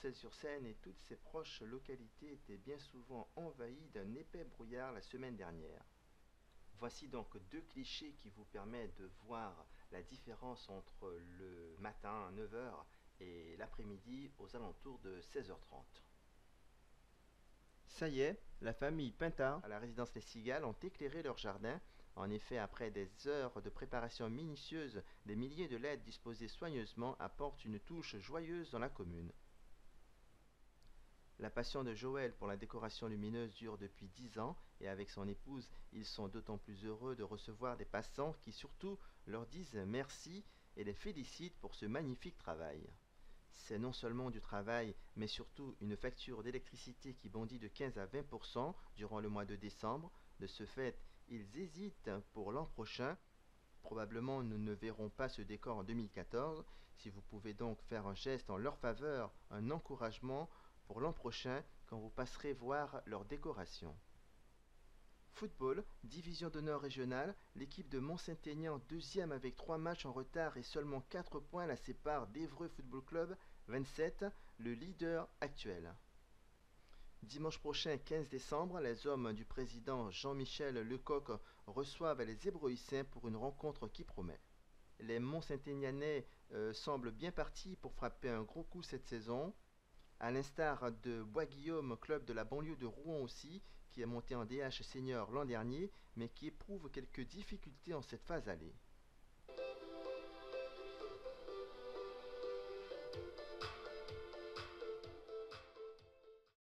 Courcelles-sur-Seine et toutes ses proches localités étaient bien souvent envahies d'un épais brouillard la semaine dernière. Voici donc deux clichés qui vous permettent de voir la différence entre le matin à 9h et l'après-midi aux alentours de 16h30. Ça y est, la famille Pintard à la résidence Les Cigales ont éclairé leur jardin. En effet, après des heures de préparation minutieuse, des milliers de LED disposés soigneusement apportent une touche joyeuse dans la commune. La passion de Joël pour la décoration lumineuse dure depuis dix ans et avec son épouse, ils sont d'autant plus heureux de recevoir des passants qui surtout leur disent merci et les félicitent pour ce magnifique travail. C'est non seulement du travail, mais surtout une facture d'électricité qui bondit de 15 à 20% durant le mois de décembre. De ce fait, ils hésitent pour l'an prochain. Probablement nous ne verrons pas ce décor en 2014. Si vous pouvez donc faire un geste en leur faveur, un encouragement pour l'an prochain quand vous passerez voir leur décoration. Football, division d'honneur régionale, l'équipe de Mont-Saint-Aignan deuxième avec trois matchs en retard et seulement 4 points la séparent d'Evreux Football Club 27, le leader actuel. Dimanche prochain, 15 décembre, les hommes du président Jean-Michel Lecoq reçoivent les Hébroïciens pour une rencontre qui promet. Les Mont-Saint-Aignanais euh, semblent bien partis pour frapper un gros coup cette saison à l'instar de Bois-Guillaume, club de la banlieue de Rouen aussi, qui est monté en DH senior l'an dernier, mais qui éprouve quelques difficultés en cette phase allée.